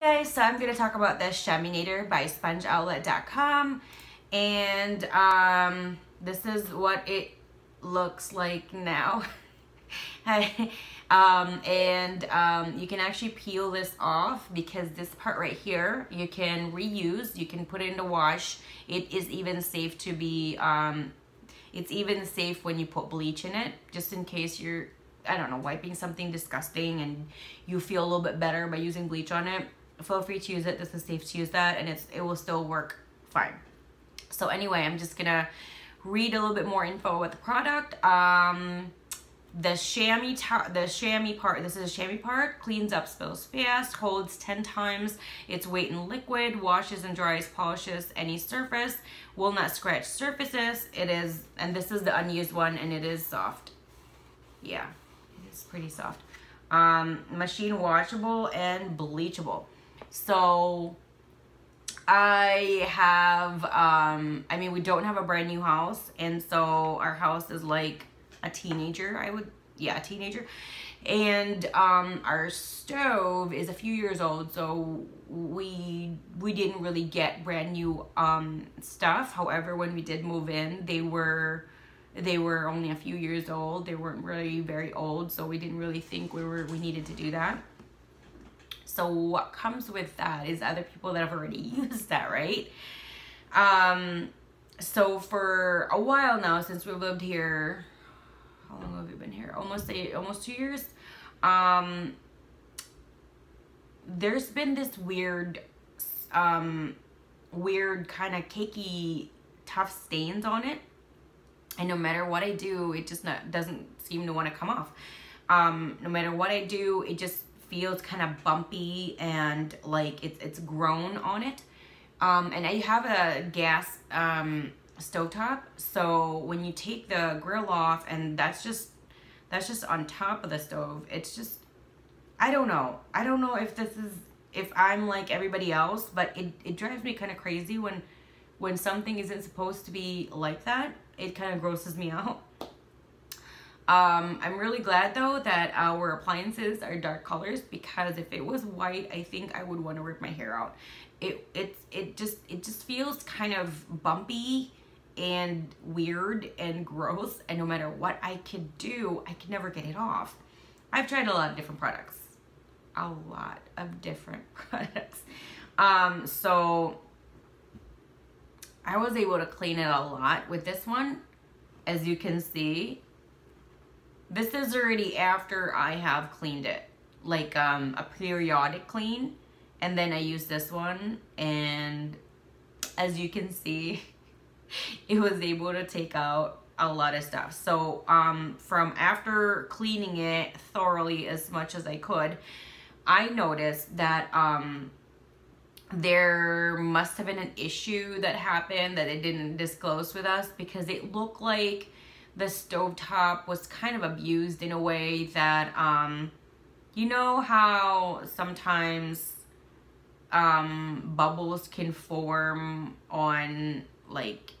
guys, so I'm going to talk about the Shaminator by SpongeOutlet.com and um, this is what it looks like now. um, and um, you can actually peel this off because this part right here you can reuse, you can put it in the wash. It is even safe to be, um, it's even safe when you put bleach in it just in case you're I don't know, wiping something disgusting and you feel a little bit better by using bleach on it feel free to use it. This is safe to use that and it's it will still work fine. So anyway, I'm just gonna read a little bit more info about the product. Um, the chamois, the chamois part, this is a chamois part, cleans up spills fast, holds 10 times its weight in liquid, washes and dries, polishes any surface, will not scratch surfaces. It is, and this is the unused one and it is soft. Yeah, it's pretty soft. Um, machine washable and bleachable. So I have, um, I mean, we don't have a brand new house. And so our house is like a teenager, I would, yeah, a teenager. And um, our stove is a few years old. So we, we didn't really get brand new um, stuff. However, when we did move in, they were, they were only a few years old. They weren't really very old. So we didn't really think we were, we needed to do that. So what comes with that is other people that have already used that, right? Um, so for a while now, since we've lived here, how long have we been here? Almost eight, almost two years. Um, there's been this weird, um, weird kind of cakey, tough stains on it. And no matter what I do, it just not, doesn't seem to want to come off. Um, no matter what I do, it just feels kind of bumpy and like it's, it's grown on it. Um, and I have a gas um, stovetop. So when you take the grill off and that's just, that's just on top of the stove. It's just, I don't know. I don't know if this is, if I'm like everybody else, but it, it drives me kind of crazy when, when something isn't supposed to be like that. It kind of grosses me out. Um, I'm really glad though that our appliances are dark colors because if it was white, I think I would want to rip my hair out. It, it, it just, it just feels kind of bumpy and weird and gross. And no matter what I could do, I could never get it off. I've tried a lot of different products, a lot of different products. Um, so I was able to clean it a lot with this one. As you can see, this is already after I have cleaned it, like um, a periodic clean. And then I use this one and as you can see, it was able to take out a lot of stuff. So um, from after cleaning it thoroughly as much as I could, I noticed that um, there must have been an issue that happened that it didn't disclose with us because it looked like the stovetop was kind of abused in a way that, um, you know how sometimes um, bubbles can form on like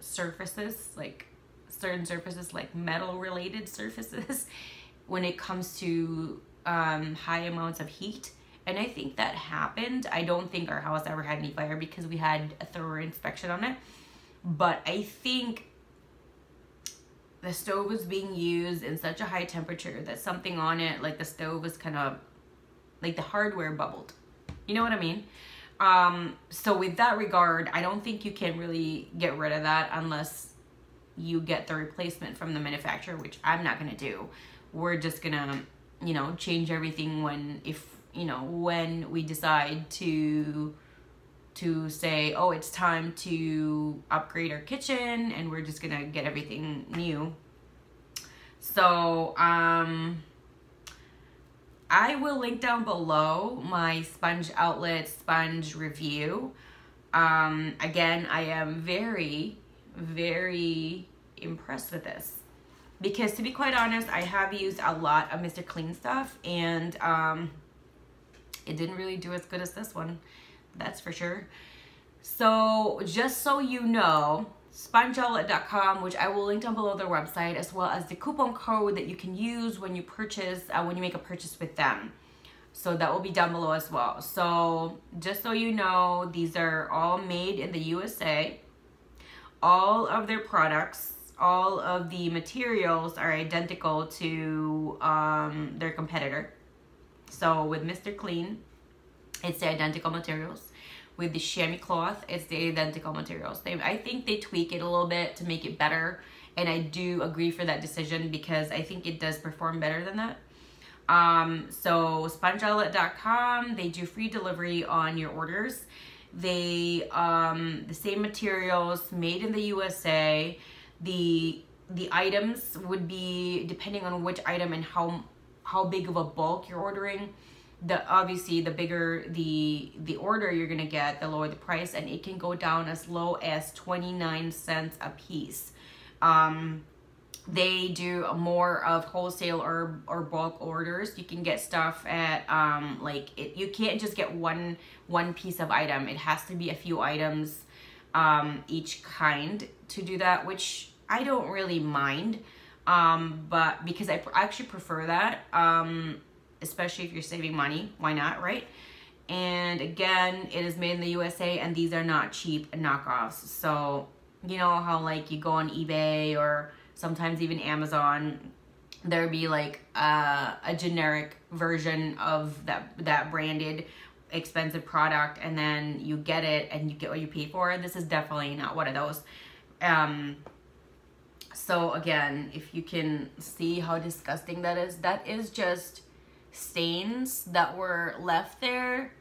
surfaces, like certain surfaces, like metal related surfaces when it comes to um, high amounts of heat. And I think that happened. I don't think our house ever had any fire because we had a thorough inspection on it. But I think the stove was being used in such a high temperature that something on it, like the stove was kind of, like the hardware bubbled. You know what I mean? Um, so with that regard, I don't think you can really get rid of that unless you get the replacement from the manufacturer, which I'm not going to do. We're just going to, you know, change everything when, if, you know, when we decide to to say, oh, it's time to upgrade our kitchen and we're just gonna get everything new. So, um, I will link down below my sponge outlet sponge review. Um, again, I am very, very impressed with this. Because to be quite honest, I have used a lot of Mr. Clean stuff and um, it didn't really do as good as this one that's for sure. So just so you know, spongeoutlet.com, which I will link down below their website, as well as the coupon code that you can use when you purchase, uh, when you make a purchase with them. So that will be down below as well. So just so you know, these are all made in the USA. All of their products, all of the materials are identical to um, their competitor. So with Mr. Clean, it's the identical materials. With the chamois cloth, it's the identical materials. They, I think they tweak it a little bit to make it better. And I do agree for that decision because I think it does perform better than that. Um, so spongeoutlet.com, they do free delivery on your orders. They, um, the same materials made in the USA. The, the items would be, depending on which item and how, how big of a bulk you're ordering, the obviously the bigger the the order you're gonna get the lower the price and it can go down as low as 29 cents a piece um they do more of wholesale or, or bulk orders. You can get stuff at um, like it, you can't just get one one piece of item. It has to be a few items um, each kind to do that, which I don't really mind. Um, but because I, actually prefer that, um, especially if you're saving money, why not, right? And again, it is made in the USA and these are not cheap knockoffs. So, you know how like you go on eBay or sometimes even Amazon, there'd be like a generic version of that that branded expensive product and then you get it and you get what you pay for. This is definitely not one of those. Um, so again, if you can see how disgusting that is, that is just stains that were left there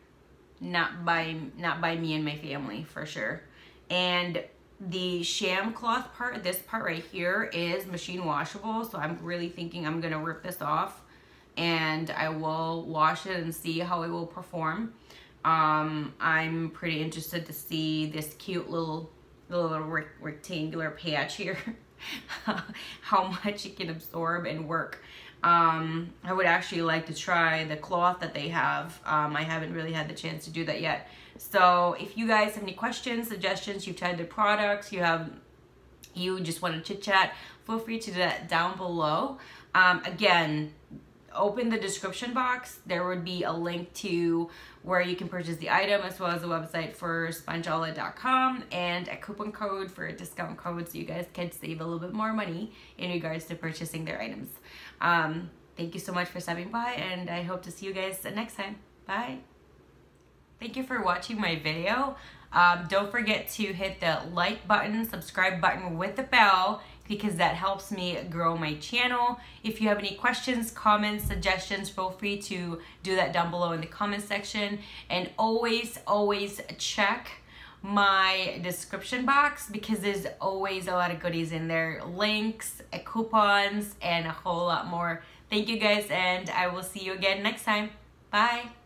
not by not by me and my family for sure. And the sham cloth part, this part right here is machine washable. So I'm really thinking I'm to rip this off and I will wash it and see how it will perform. Um, I'm pretty interested to see this cute little, little rectangular patch here. how much it can absorb and work. Um, I would actually like to try the cloth that they have. Um, I haven't really had the chance to do that yet. So if you guys have any questions, suggestions, you've tried the products, you have, you just want to chit chat, feel free to do that down below. Um, again, open the description box. There would be a link to where you can purchase the item as well as the website for spongeoutlet.com and a coupon code for a discount code so you guys can save a little bit more money in regards to purchasing their items. Um, thank you so much for stopping by and I hope to see you guys next time. Bye. Thank you for watching my video. Um, don't forget to hit the like button, subscribe button with the bell because that helps me grow my channel. If you have any questions, comments, suggestions, feel free to do that down below in the comment section. And always, always check my description box because there's always a lot of goodies in there. Links, coupons, and a whole lot more. Thank you guys and I will see you again next time. Bye.